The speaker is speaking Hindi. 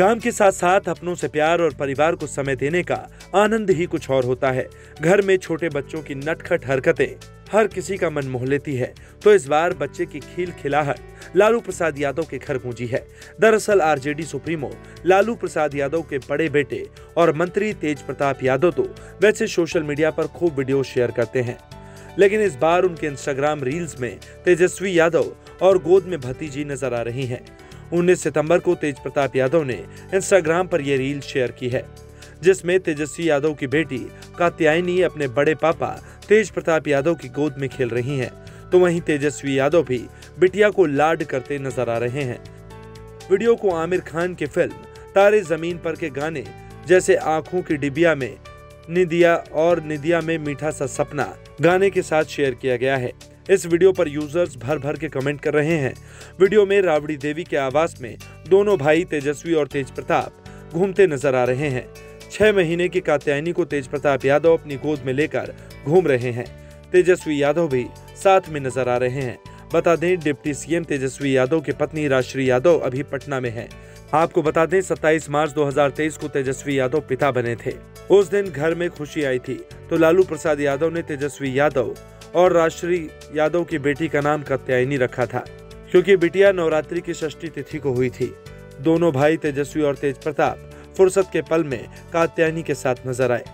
काम के साथ साथ अपनों से प्यार और परिवार को समय देने का आनंद ही कुछ और होता है। घर में छोटे बच्चों की नटखट हरकतें हर किसी का मन मोह लेती है। तो इस बार बच्चे की खील खिलाहट लालू प्रसाद यादव के घर गूंजी है। दरअसल आरजेडी सुप्रीमो, लालू प्रसाद यादव के बड़े बेटे और मंत्री तेज प्रताप यादव तो वैसे सोशल मीडिया पर खूब वीडियो शेयर करते हैं। लेकिन इस बार उनके इंस्टाग्राम रील्स में तेजस्वी यादव और गोद में भतीजी नज़र आ रही हैं। 19 सितंबर को तेज प्रताप यादव ने इंस्टाग्राम पर यह रील शेयर की है, जिसमें तेजस्वी यादव की बेटी कात्यायनी अपने बड़े पापा तेज प्रताप यादव की गोद में खेल रही हैं। तो वहीं तेजस्वी यादव भी बिटिया को लाड करते नज़र आ रहे हैं। वीडियो को आमिर खान की फ़िल्म तारे ज़मीन पर के गाने जैसे आँखों की डिबिया में निदिया और निदिया में मीठा सा सपना गाने के साथ शेयर किया गया है। इस वीडियो पर यूज़र्स भर भर के कमेंट कर रहे हैं। वीडियो में राबड़ी देवी के आवास में दोनों भाई तेजस्वी और तेज प्रताप घूमते नज़र आ रहे हैं। छह महीने की कात्यायनी को तेज प्रताप यादव अपनी गोद में लेकर घूम रहे हैं। तेजस्वी यादव भी साथ में नज़र आ रहे हैं। बता दें, डिप्टी सीएम तेजस्वी यादव की पत्नी राजश्री यादव अभी पटना में है। आपको बता दें 27 मार्च 2023 को तेजस्वी यादव पिता बने थे। उस दिन घर में खुशी आई थी तो लालू प्रसाद यादव ने तेजस्वी यादव और राजश्री यादव की बेटी का नाम कात्यायनी रखा था, क्योंकि बिटिया नवरात्रि की षष्ठी तिथि को हुई थी। दोनों भाई तेजस्वी और तेज प्रताप फुर्सत के पल में कात्यायनी के साथ नज़र आए।